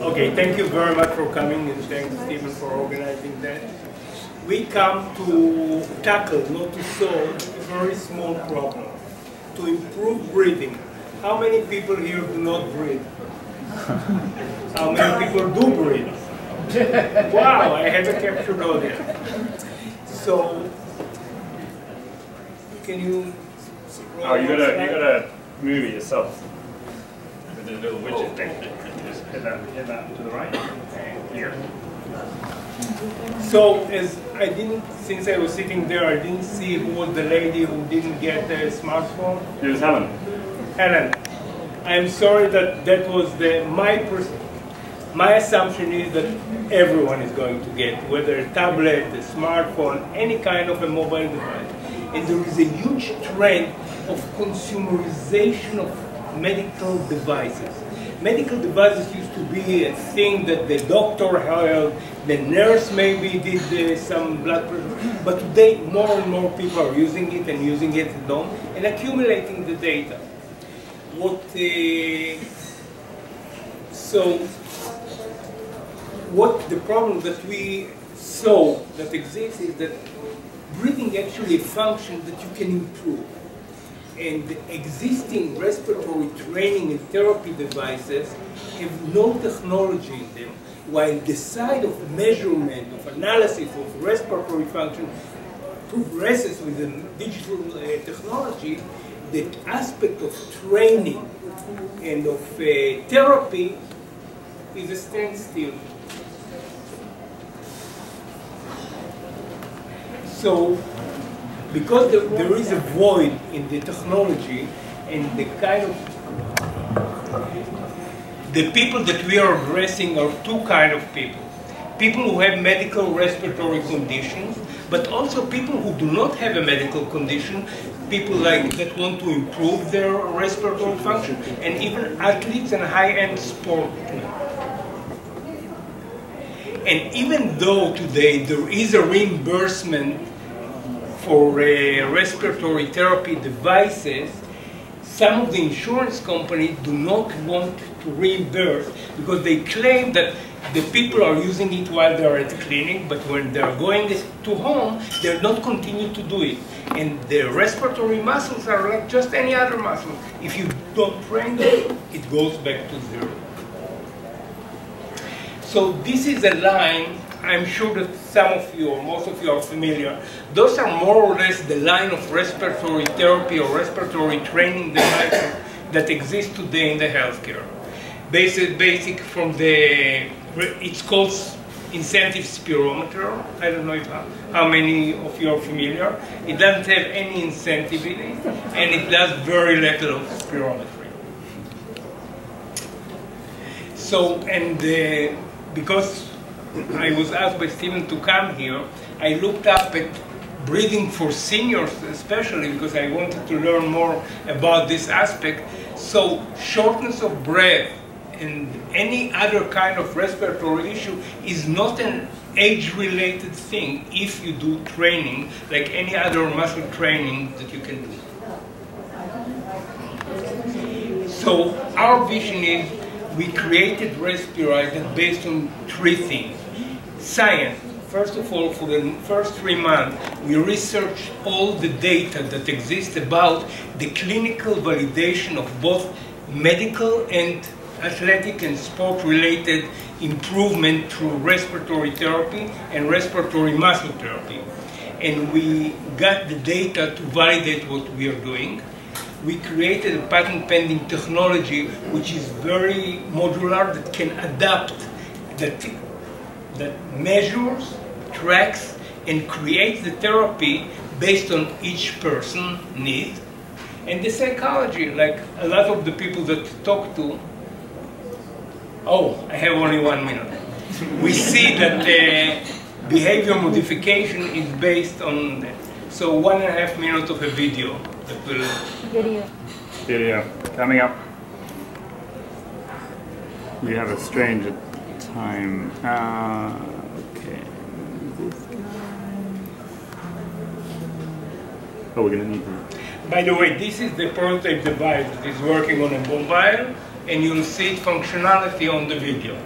Okay, thank you very much for coming and thanks Stephen for organizing that. We come to tackle, not to solve, a very small problem. To improve breathing. How many people here do not breathe? How many people do breathe? Wow, I have a captured audience. So, can you? Oh, you gotta, you gotta move it yourself oh. with the little widget thing. You just hit that, hit that to the right. Here. So, as I didn't, since I was sitting there, I didn't see who was the lady who didn't get the smartphone. It was Helen. Helen, I'm sorry that that was the my pers- my assumption is that everyone is going to get whether a tablet, a smartphone, any kind of a mobile device, and there is a huge trend of consumerization of medical devices. Medical devices used to be a thing that the doctor held, the nurse maybe did uh, some blood pressure, but today more and more people are using it and using it at home and accumulating the data. What uh, so what the problem that we saw that exists is that breathing actually a function that you can improve. And existing respiratory training and therapy devices have no technology in them, while the side of measurement, of analysis of respiratory function progresses with the digital uh, technology, the aspect of training and of uh, therapy is a standstill. So, because there, there is a void in the technology and the kind of the people that we are addressing are two kind of people. People who have medical respiratory conditions, but also people who do not have a medical condition, people like that want to improve their respiratory function, and even athletes and high-end sportsmen. And even though today there is a reimbursement for uh, respiratory therapy devices, some of the insurance companies do not want to reimburse because they claim that the people are using it while they're at the clinic, but when they're going to home, they're not continue to do it. And the respiratory muscles are like just any other muscle. If you don't train them, it goes back to zero. So this is a line I'm sure that some of you or most of you are familiar. Those are more or less the line of respiratory therapy or respiratory training devices that exist today in the healthcare. Basic, basic from the, it's called incentive spirometer. I don't know if, how many of you are familiar. It doesn't have any incentive in it, and it does very little of spirometry. So, and uh, because I was asked by Stephen to come here, I looked up at breathing for seniors especially because I wanted to learn more about this aspect. So shortness of breath and any other kind of respiratory issue is not an age-related thing if you do training like any other muscle training that you can do. So our vision is we created Respiright based on three things. Science. First of all, for the first three months, we researched all the data that exists about the clinical validation of both medical and athletic and sport-related improvement through respiratory therapy and respiratory muscle therapy. And we got the data to validate what we are doing. We created a patent pending technology which is very modular that can adapt the that measures, tracks, and creates the therapy based on each person need. And the psychology, like a lot of the people that talk to, oh, I have only one minute. we see that the behavior modification is based on that. So one and a half minutes of a video that. Video. Video. Coming up. We have a strange time. Uh, okay. Oh, we're gonna need to. By the way, this is the prototype device that is working on a mobile, and you'll see its functionality on the video.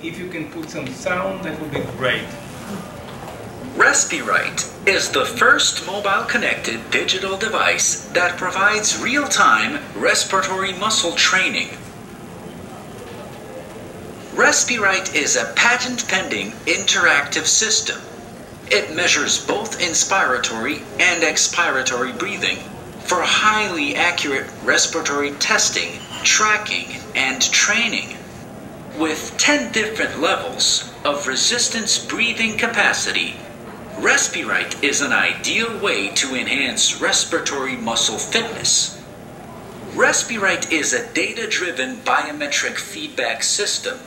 If you can put some sound, that would be great. Respiright is the first mobile connected digital device that provides real-time respiratory muscle training. Respiright is a patent-pending interactive system. It measures both inspiratory and expiratory breathing for highly accurate respiratory testing, tracking, and training. With 10 different levels of resistance breathing capacity Respiright is an ideal way to enhance respiratory muscle fitness. Respiright is a data-driven biometric feedback system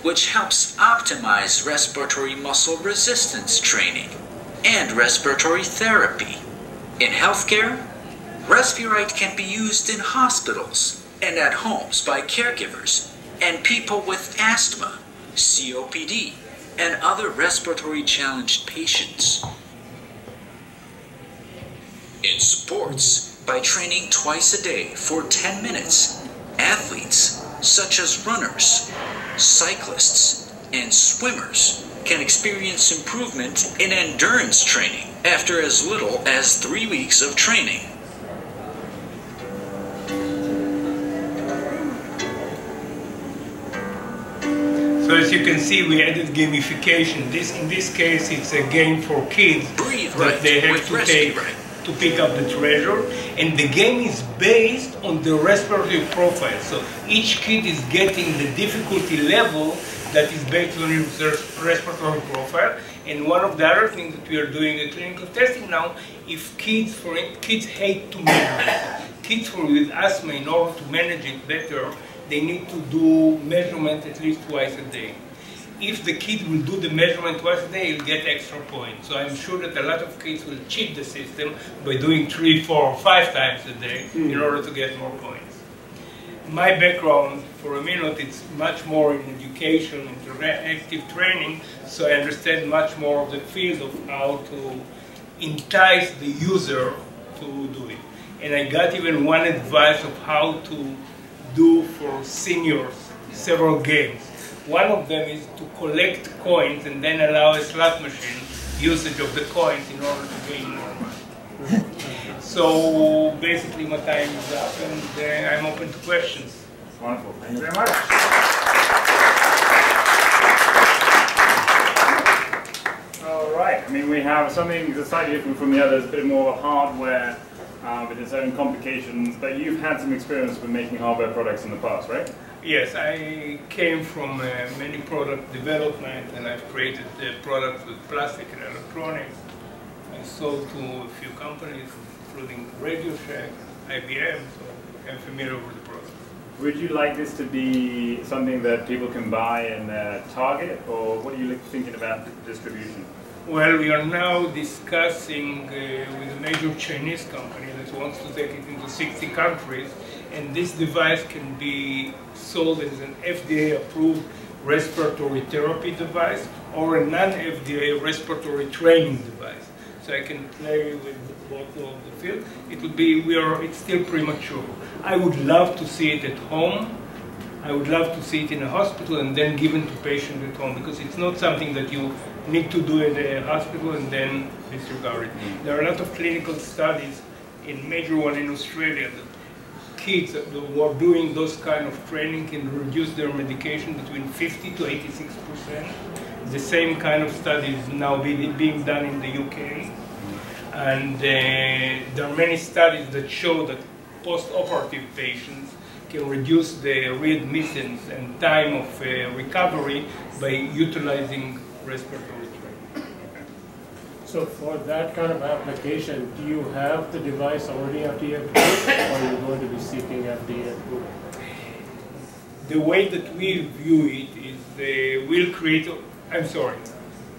which helps optimize respiratory muscle resistance training and respiratory therapy. In healthcare, Respiright can be used in hospitals and at homes by caregivers and people with asthma, COPD, and other respiratory challenged patients. In sports, by training twice a day for 10 minutes, athletes such as runners, cyclists, and swimmers can experience improvement in endurance training after as little as three weeks of training. So as you can see, we added gamification. This, in this case, it's a game for kids Breathe that right they have to take Respiright. to pick up the treasure. And the game is based on the respiratory profile. So each kid is getting the difficulty level that is based on his res- respiratory profile. And one of the other things that we are doing in clinical testing now, if kids, for kids hate to it. Kids who with asthma, in order to manage it better, they need to do measurement at least twice a day. If the kid will do the measurement twice a day, he'll get extra points. So I'm sure that a lot of kids will cheat the system by doing three, four, or five times a day in hmm. order to get more points. My background for a minute, it's much more in education, and interactive training, so I understand much more of the field of how to entice the user to do it. And I got even one advice of how to do for seniors several games. One of them is to collect coins and then allow a slot machine usage of the coins in order to gain more money. so basically my time is up and uh, I'm open to questions. Wonderful. Thank you very much. All right. I mean, we have something that's slightly different from the others, a bit more hardware uh, with its own complications. But you've had some experience with making hardware products in the past, right? Yes, I came from uh, many product development and I've created uh, products with plastic and electronics. I sold to a few companies, including Radio Shack, IBM, so I'm familiar with the process. Would you like this to be something that people can buy in uh, Target, or what are you thinking about distribution? Well, we are now discussing uh, with a major Chinese company that wants to take it into 60 countries, and this device can be sold as an FDA-approved respiratory therapy device or a non-FDA respiratory training device. So I can play with both of the field. It would be, we are, it's still premature. I would love to see it at home. I would love to see it in a hospital and then given to patients at home because it's not something that you need to do at the hospital and then disregard it. There are a lot of clinical studies, in major one in Australia, that kids who are doing those kind of training can reduce their medication between 50 to 86 percent. The same kind of study is now being, being done in the UK. And uh, there are many studies that show that post-operative patients can reduce the readmissions and time of uh, recovery by utilizing respiratory. So for that kind of application, do you have the device already FDA approved, or are you going to be seeking FDA approval? The way that we view it is uh, we'll create, I'm sorry,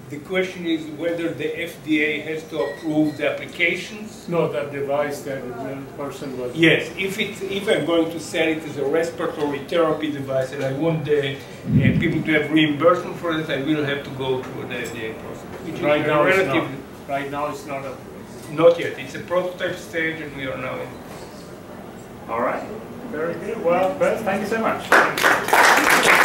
the question is whether the FDA has to approve the applications No, that device that the person was. Yes, if it, if I'm going to sell it as a respiratory therapy device and I want the uh, people to have reimbursement for it, I will have to go through the FDA process. Which is Right now, it's not. Right now, it's not approved. not yet. It's a prototype stage and we are now in. All right. Very good. Well, Bert, thank you so much.